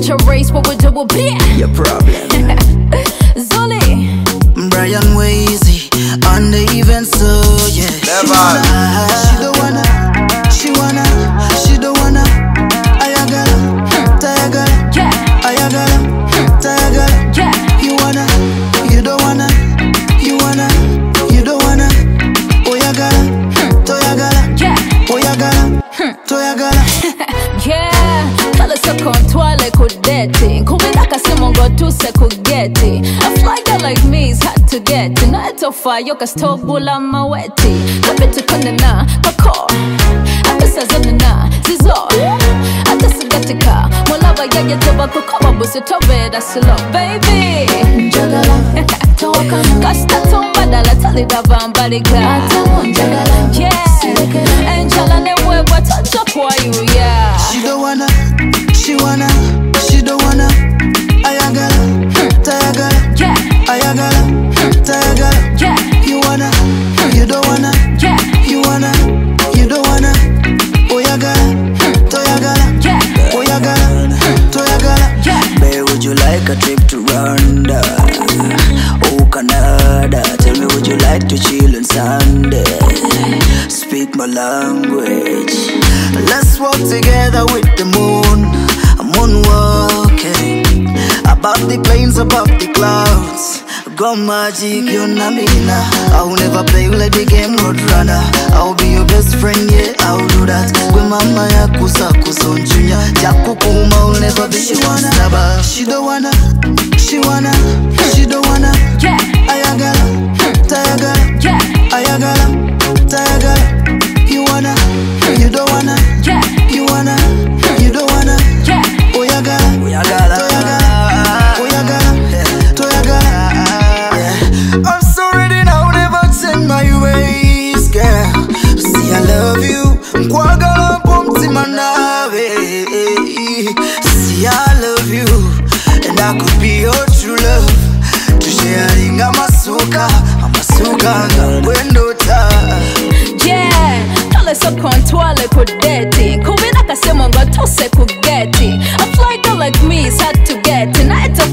But your race, what would you will be? Your problem. Zuli. Brian Weiyz, and even so, yeah. Never. Kudeti Nkubira akasimu ng'otuuse ku geti A fly girl like me is hard to get. Naetofayo kasitobula amaweti Kabitukondana kako Abisazenana zizo Atasigatika Mulaba yayeteba kukoba busi tobeera slow Baby. Njagala Towakama Kasita tombadala talidava mbaliga Yeah you don't wanna, yeah, you wanna, you don't wanna. Oyagala, Toyagala, yeah, Oyagala, Toyagala. yeah. Babe, would you like a trip to Rwanda? Oh, Canada. Tell me, would you like to chill on Sunday? Speak my language. Let's walk together with the moon. I'm moonwalking. Above the plains, above the clouds. Go magic, you're now. I will never play like the game Roadrunner. I'll be your best friend, yeah, I'll do that. Gwe mama ya kusa kusonchunya. Jakukuma, I'll never be she wanna, She don't wanna, she wanna, she don't wanna. Yeah, I Tayagala, nkwagala mpa omutima naabe See I love you and I could be your true love. Tusharinga masuka amasuka nga bwendota Yeah, kale soko kasemo ngo tose ku getting like me is hard to get. Tonight a